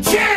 Yeah!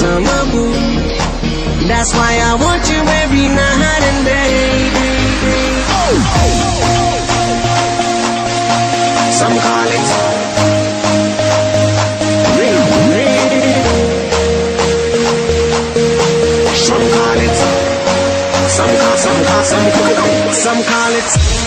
summer moon. That's why I want you every night and day. Some call it. Some call it, some call, some call, some some call it.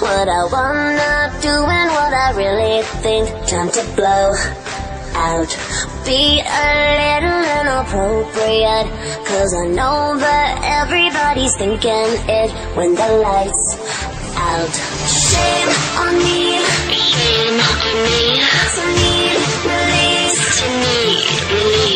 what I wanna do and what I really think. Time to blow out. Be a little inappropriate, cause I know that everybody's thinking it when the lights out. Shame on me. Shame on me. To need release. To need release.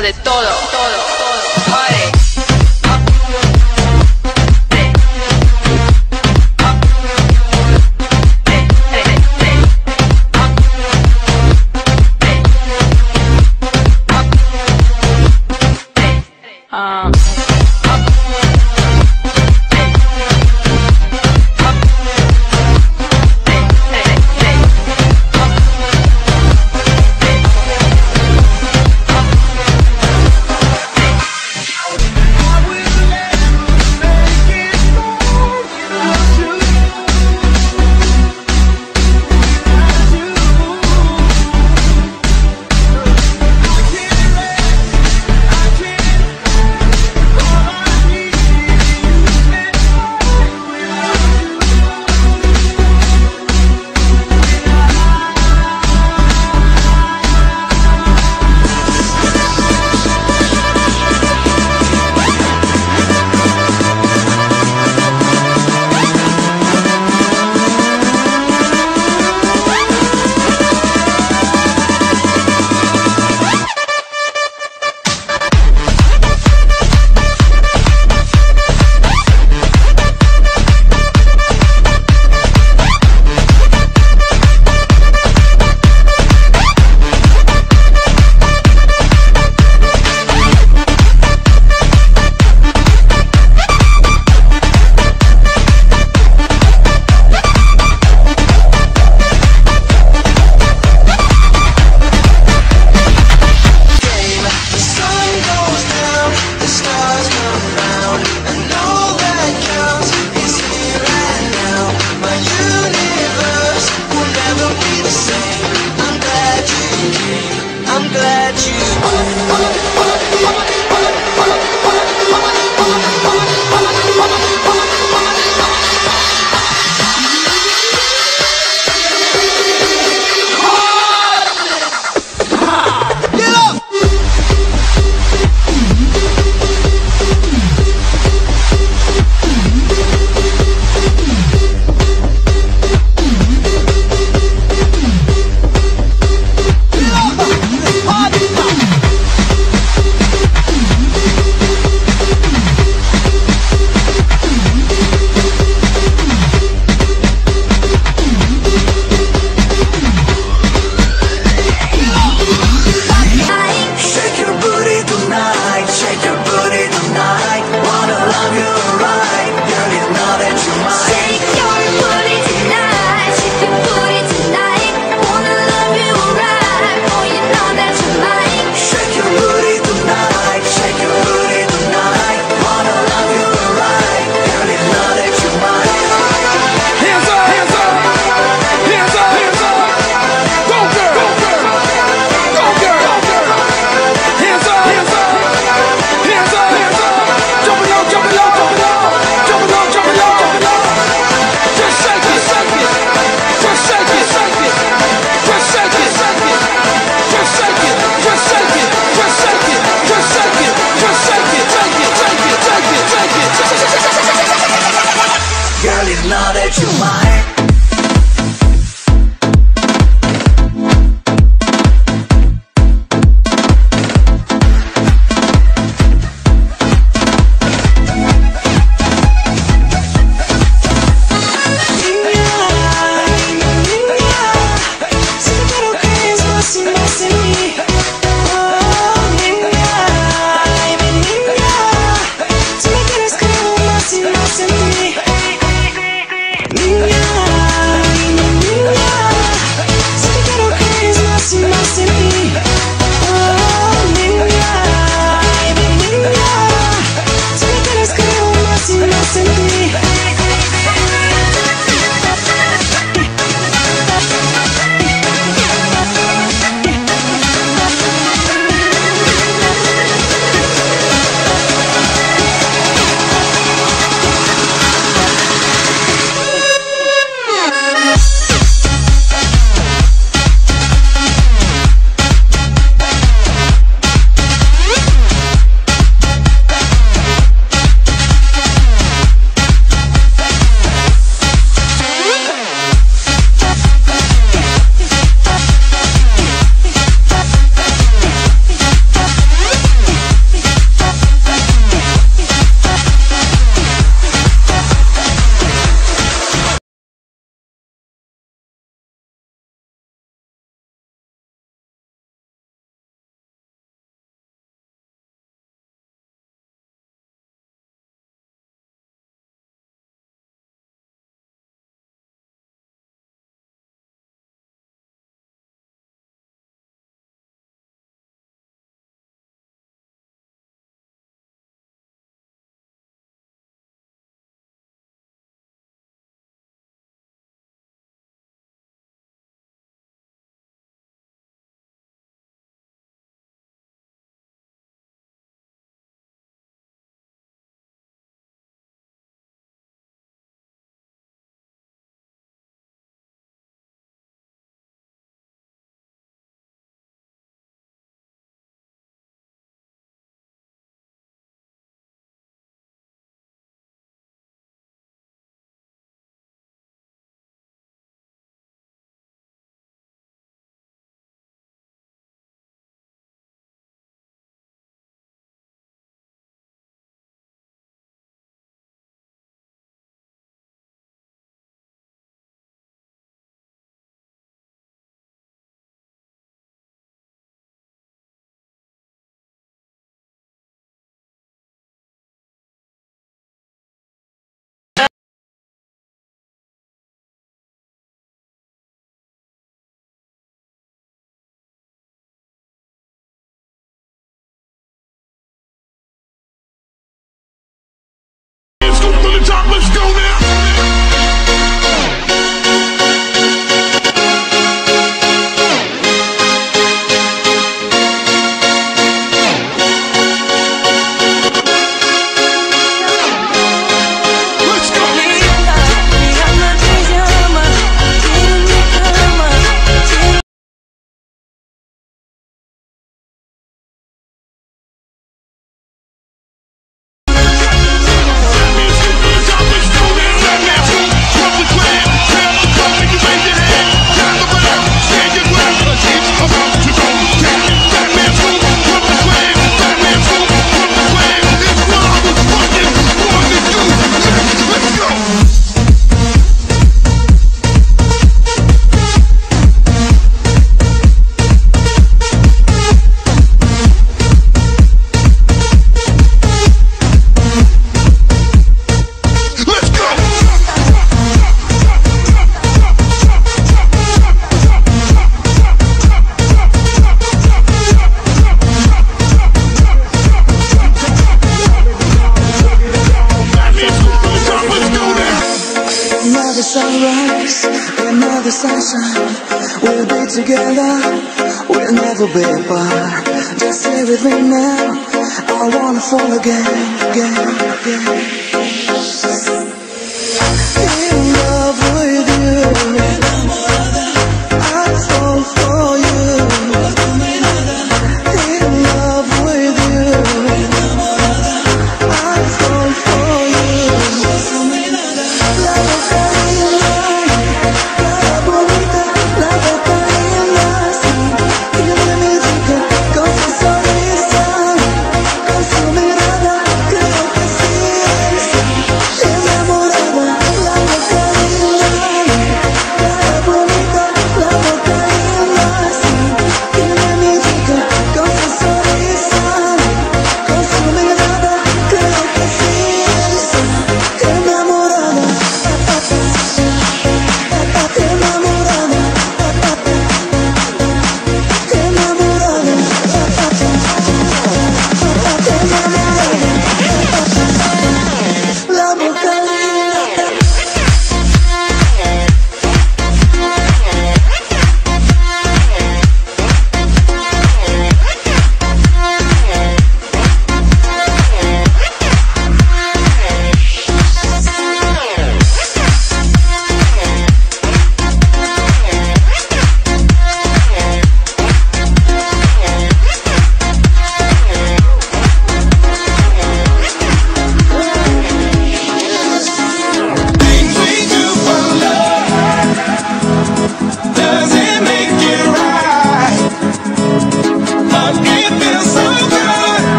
De todo, Me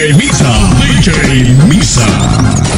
DJ Misa. DJ Misa.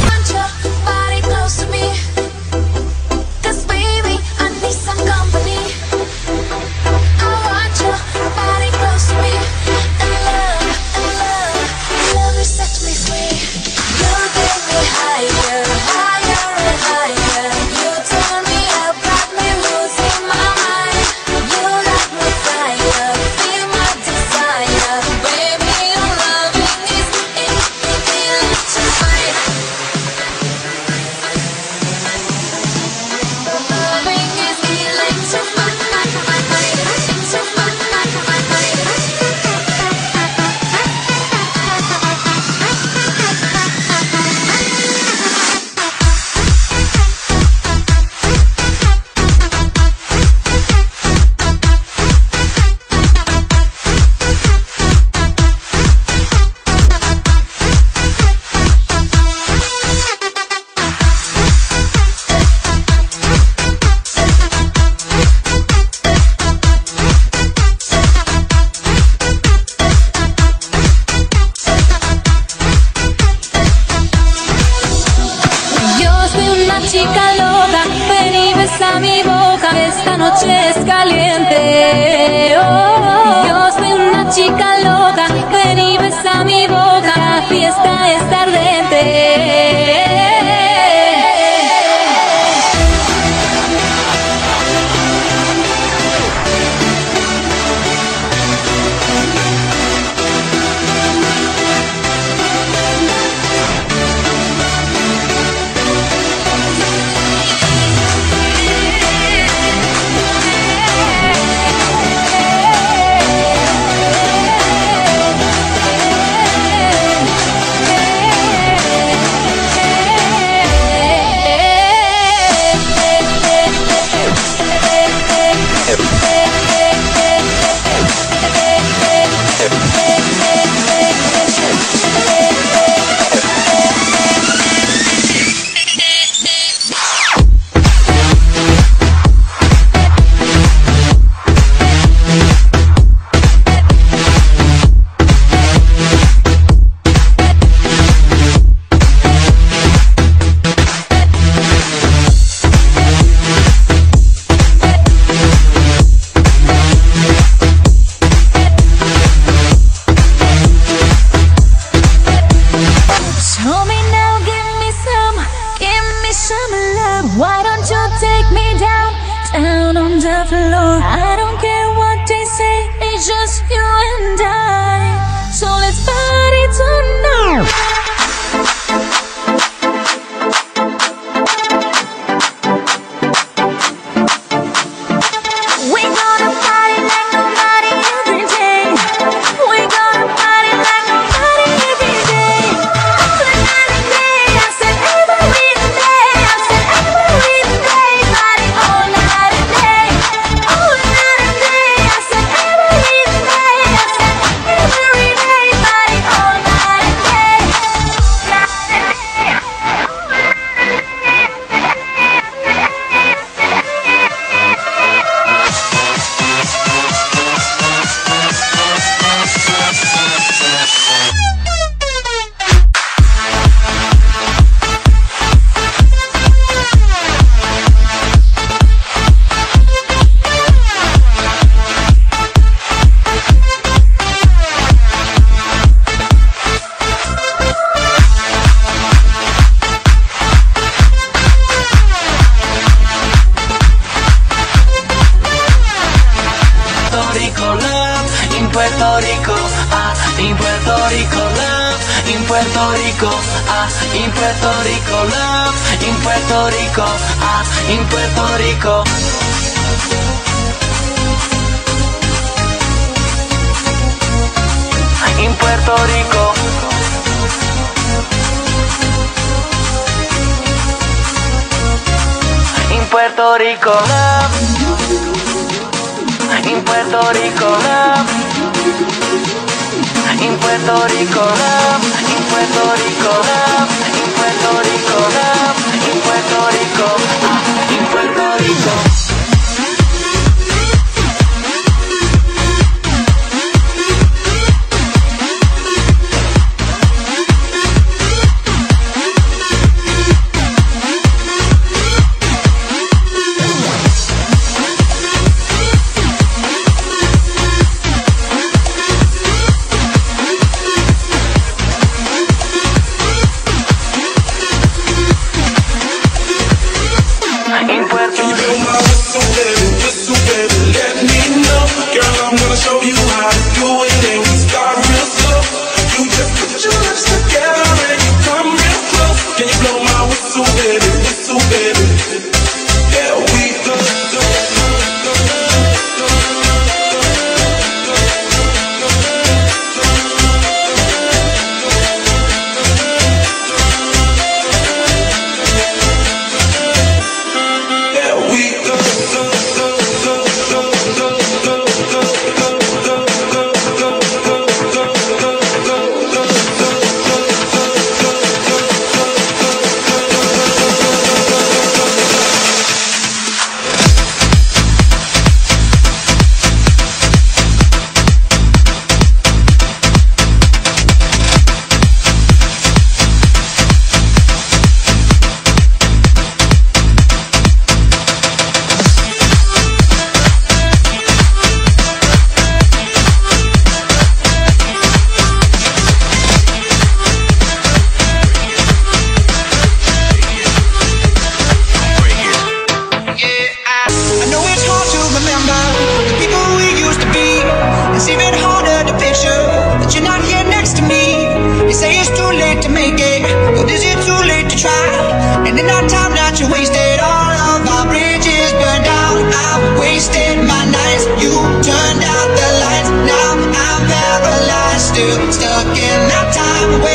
Puerto Rico. En Puerto Rico. En Puerto Rico, love. En Puerto Rico, love. En Puerto Rico, love. En Puerto Rico. En Puerto Rico, en Puerto Rico. I'm away.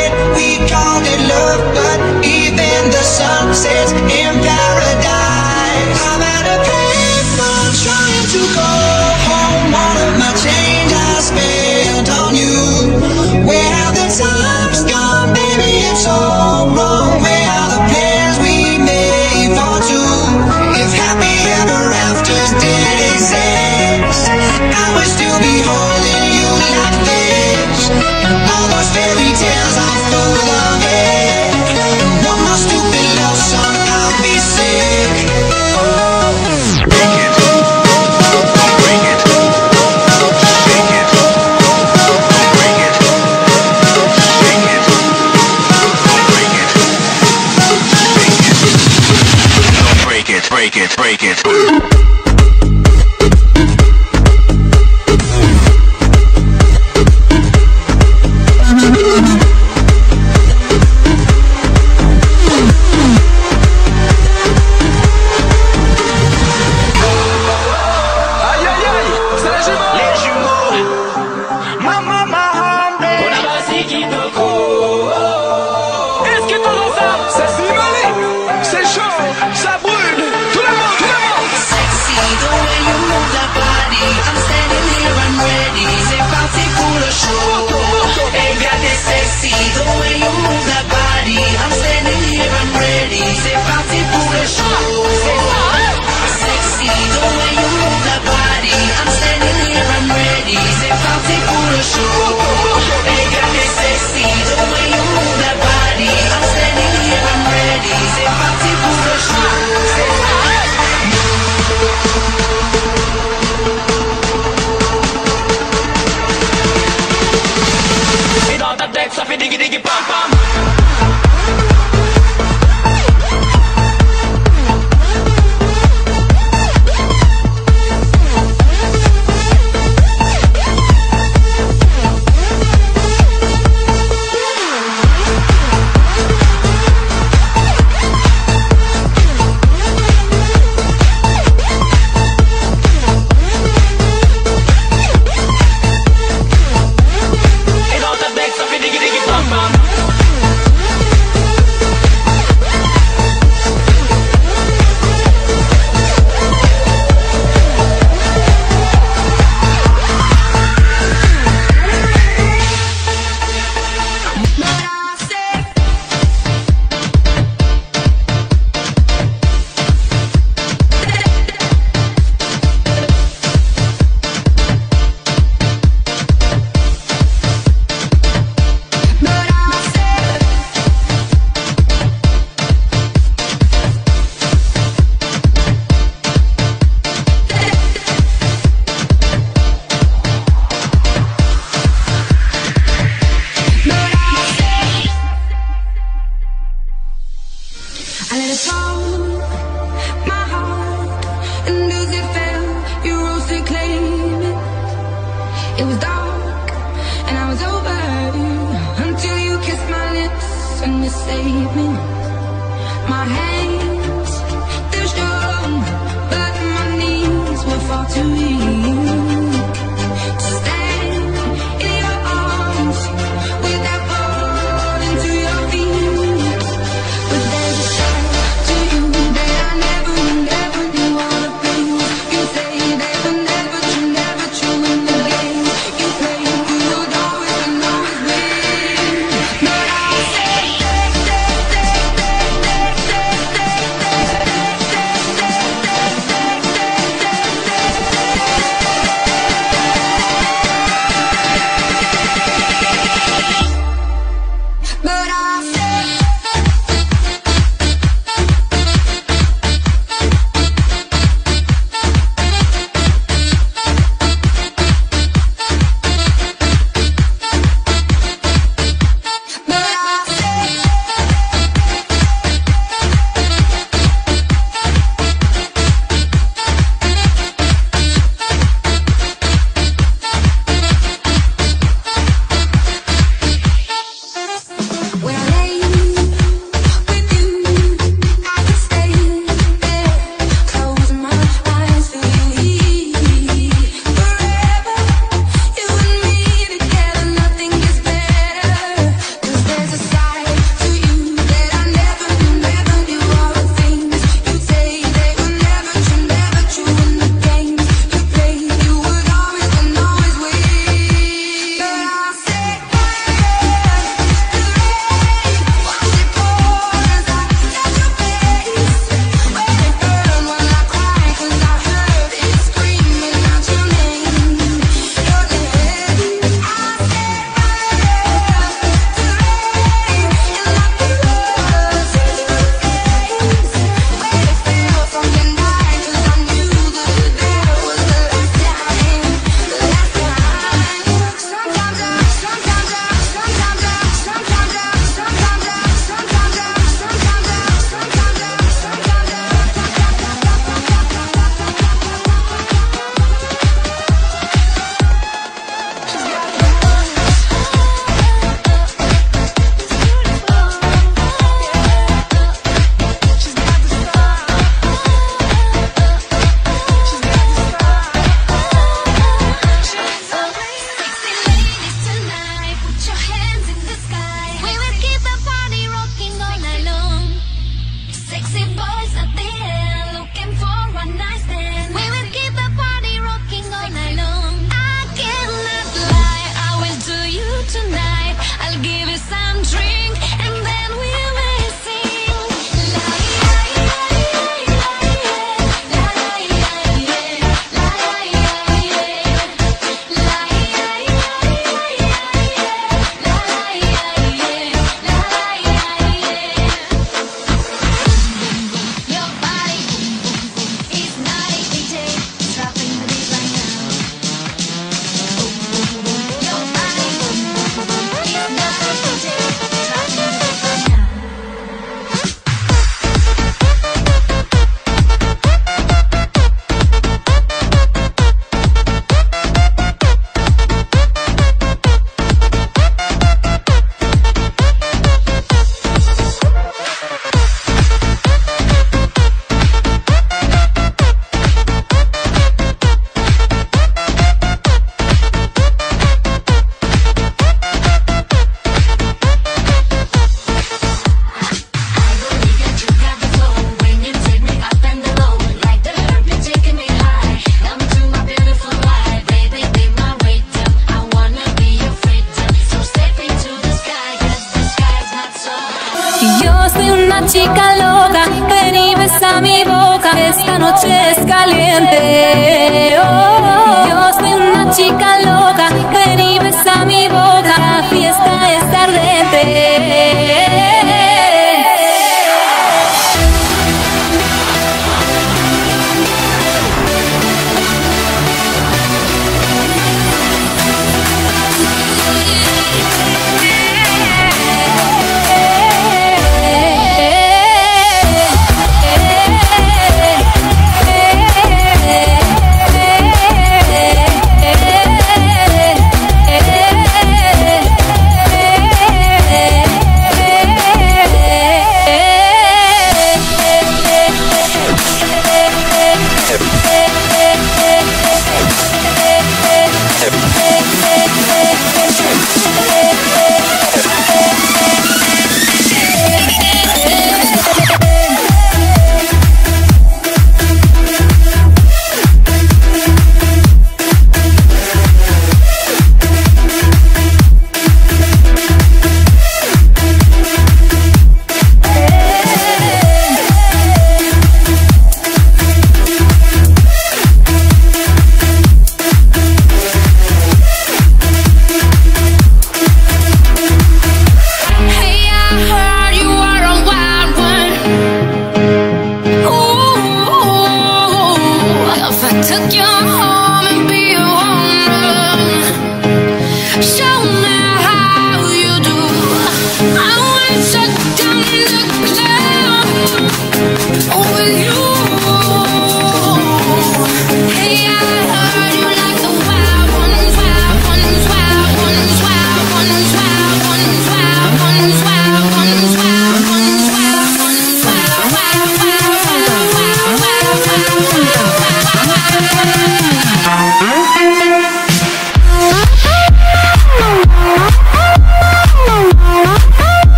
Diggy diggy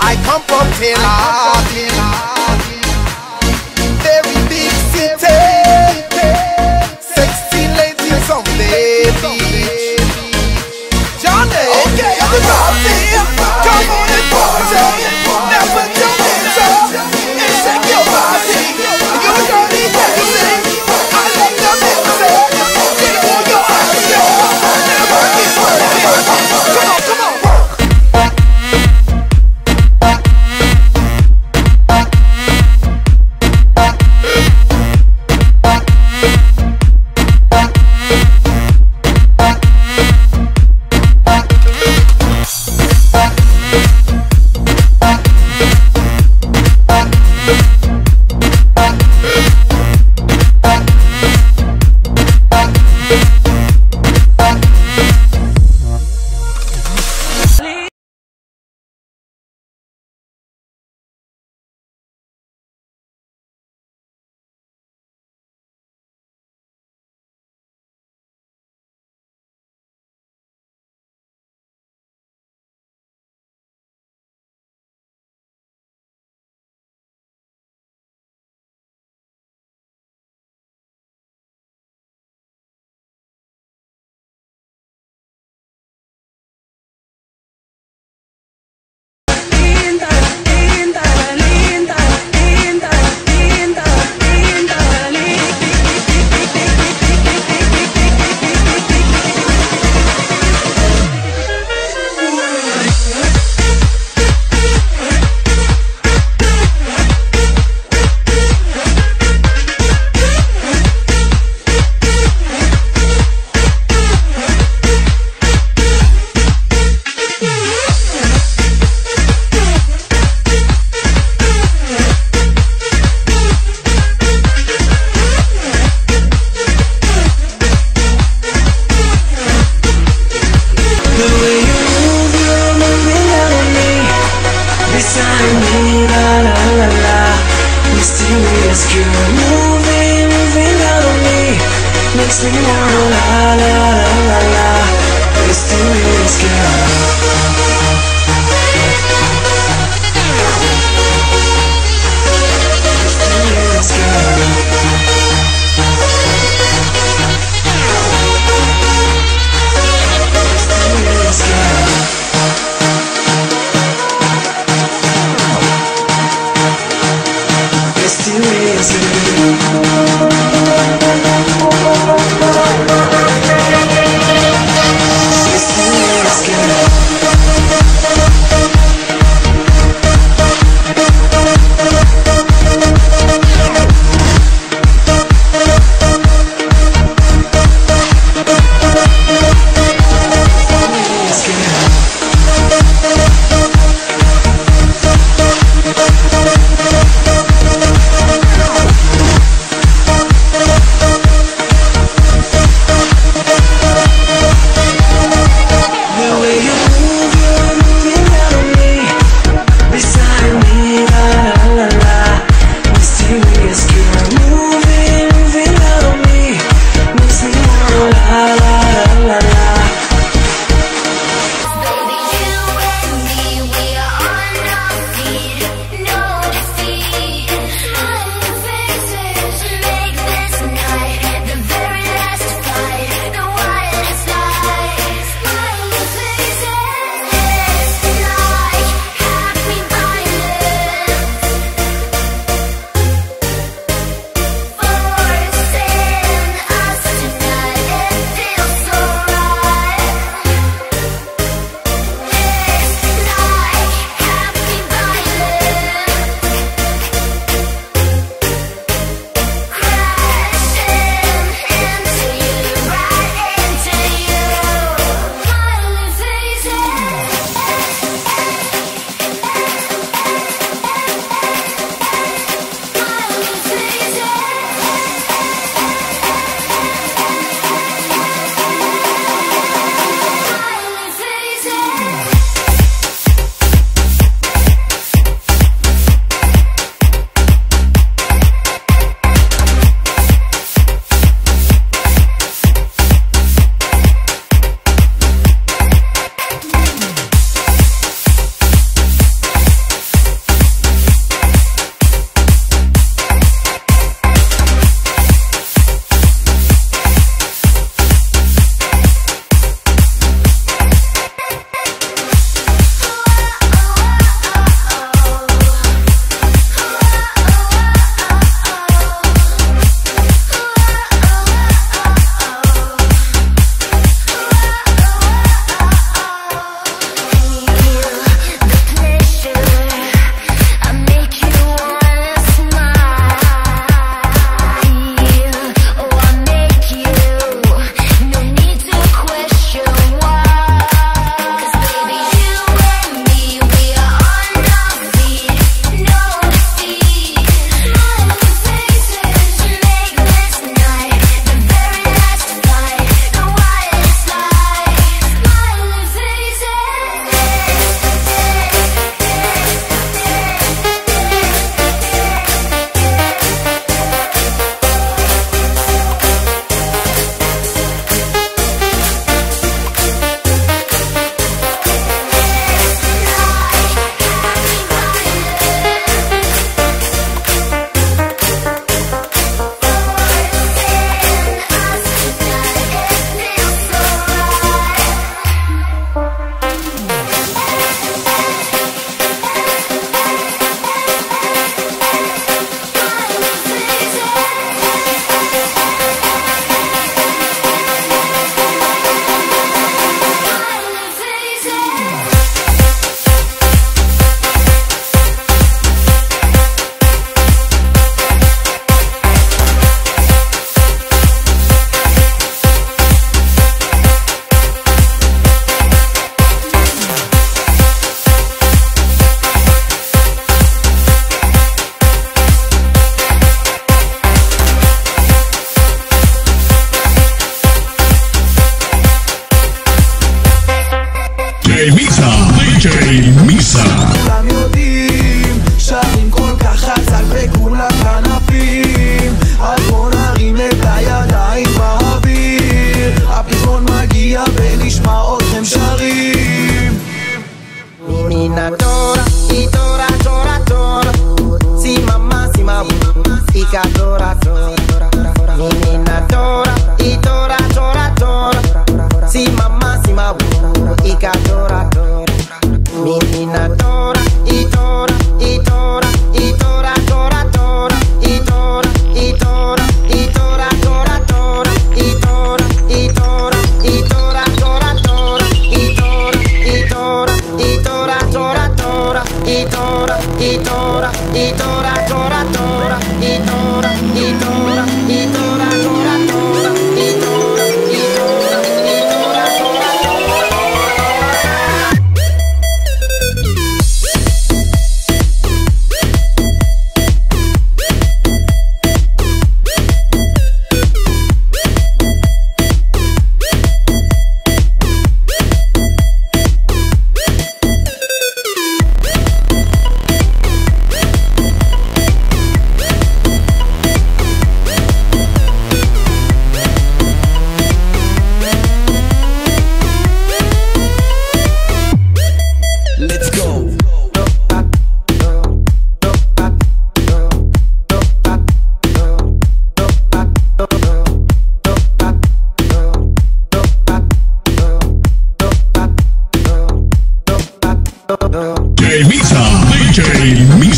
I come from Tel Aviv,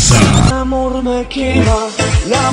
Misa. amor me quema, la